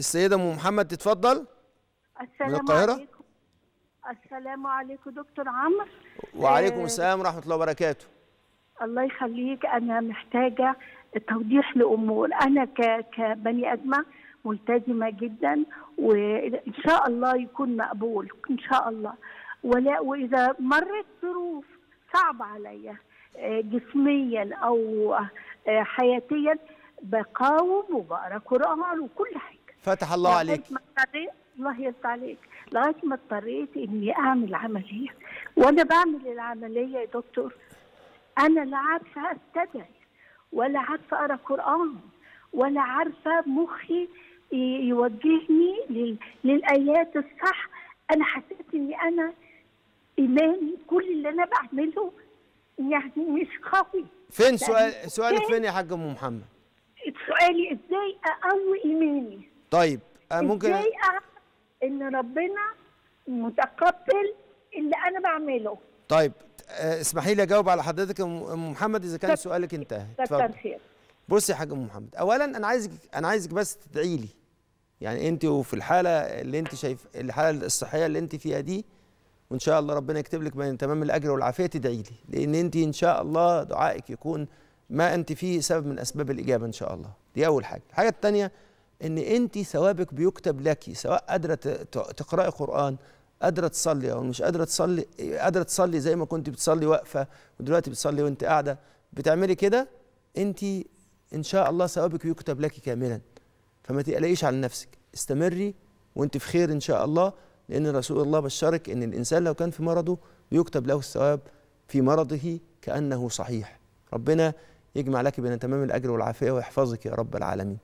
السيدة أم محمد تتفضل. السلام القاهرة؟ عليكم. السلام عليكم دكتور عمرو. وعليكم آه، السلام ورحمة الله وبركاته. الله يخليك. أنا محتاجة توضيح لأمور. أنا ك كبني أدمة ملتزمة جدا وإن شاء الله يكون مقبول إن شاء الله. ولا وإذا مرت ظروف صعبة عليا آه، جسميا أو آه، حياتيا بقاوم وبقرأ قرآن وكل حاجة. فتح الله عليك. الله يرضى عليك لغاية ما اضطريت إني أعمل عملية. وأنا بعمل العملية يا دكتور. أنا لا عارفة أستدعي ولا عارفة أقرأ قرآن ولا عارفة مخي يوجهني لل- للآيات الصح. أنا حسيت إني أنا إيماني كل اللي أنا بعمله يعني مش قوي. فين سؤال سؤالك فين يا حاج أم محمد؟ سؤالي إزاي أقوي إيماني؟ طيب آه، ممكن إزاي إن ربنا متقبل اللي أنا بعمله؟ طيب آه، اسمحي لي أجاوب على حضرتك يا ام محمد إذا كان سؤالك انتهى. كتر اتفضل. خير. بصي يا حاج أم محمد اولا أنا عايزك أنا عايزك بس تدعي لي يعني أنت وفي الحالة اللي أنت شايف الحالة الصحية اللي أنت فيها دي وإن شاء الله ربنا يكتب لك من تمام الأجر والعافية تدعي لي لأن أنت إن شاء الله دعائك يكون ما أنت فيه سبب من أسباب الإجابة إن شاء الله. دي أول حاجة. الحاجة الثانية إن أنت ثوابك بيكتب لك سواء قادرة تقرأي قرآن قادرة تصلي أو مش قادرة تصلي قادرة تصلي زي ما كنت بتصلي واقفة ودلوقتي بتصلي وأنت قاعدة. بتعملي كده أنت إن شاء الله ثوابك يكتب لك كاملا. فما تقلقيش على نفسك. استمري وأنت في خير إن شاء الله لأن رسول الله بشرك إن الإنسان لو كان في مرضه بيكتب له الثواب في مرضه كأنه صحيح. ربنا يجمع لك بين تمام الأجر والعافية ويحفظك يا رب العالمين.